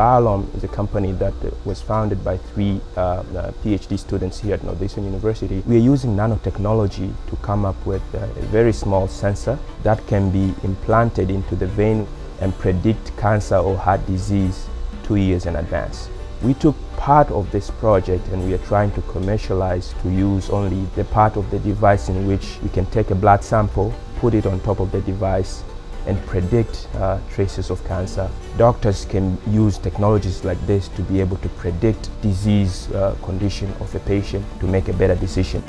Biolom is a company that was founded by three uh, uh, PhD students here at Northeastern University. We are using nanotechnology to come up with uh, a very small sensor that can be implanted into the vein and predict cancer or heart disease two years in advance. We took part of this project and we are trying to commercialize to use only the part of the device in which we can take a blood sample, put it on top of the device and predict uh, traces of cancer. Doctors can use technologies like this to be able to predict disease uh, condition of a patient to make a better decision.